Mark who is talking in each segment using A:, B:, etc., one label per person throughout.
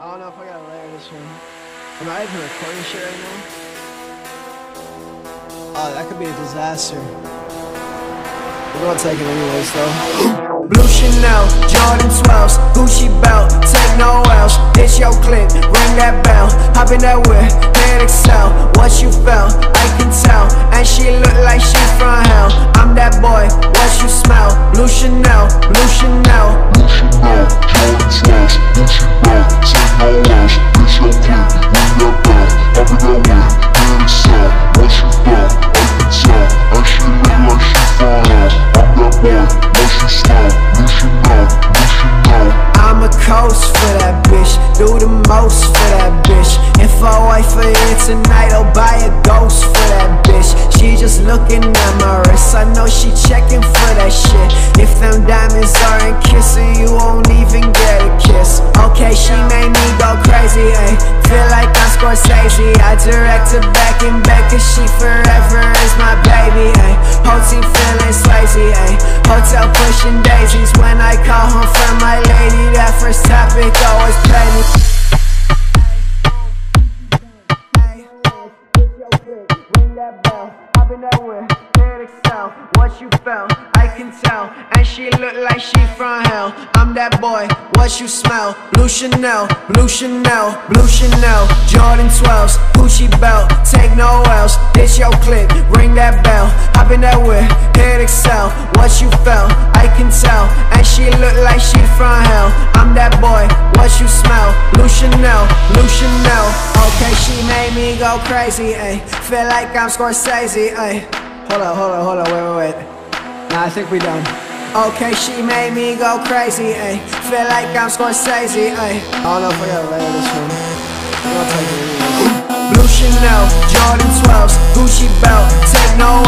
A: I don't know if I gotta layer this one. Am I even recording shit right now? Oh, that could be a disaster. We're gonna take it anyways though.
B: Bleu Chanel, Jordan 12s, Gucci belt, the most for that bitch. If I wait for you tonight, I'll buy a ghost for that bitch. She just looking at my wrist, I know she checking for that shit. If them diamonds aren't kissing, you won't even get a kiss. Okay, she made me go crazy, ayy. Feel like I'm Scorsese. I direct her back and back, cause she forever is my baby, ayy. Whole team feeling slazy, ayy. Hotel What you felt, I can tell. And she look like she from hell. I'm that boy, what you smell? Bleu Chanel, Bleu Chanel, Bleu Chanel, Jordan 12s, Gucci belt, take no L's. Ditch your clip, ring that bell. Hop in that whip, hit excel. What you felt, I can tell. And she look like she from hell. I'm that boy, what you smell? Bleu Chanel, Bleu Chanel. Okay, she made me go crazy, ayy. Feel like I'm Scorsese, ayy.
A: Hold up, hold up, hold up, wait, wait, wait. Nah, I think we done.
B: Okay, she made me go crazy, ayy. Feel like I'm Scorsese, ayy.
A: I don't know if I gotta layer this one. Gonna take it.
B: Bleu Chanel, Jordan 12s, Gucci belt, take no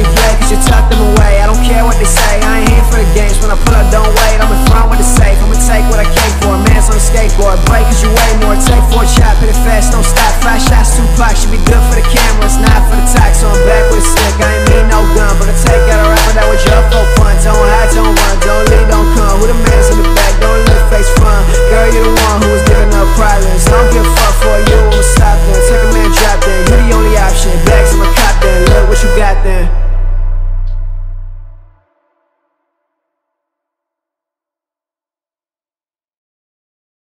B: replay, cause you tuck them away. I don't care what they say, I ain't here for the games. When I pull up, don't wait, I'm in front with the safe. I'ma take what I came for, man's on a skateboard. Break cause you weigh more, take four chop, hit it fast, don't stop. Five shots, two Tupac, should be good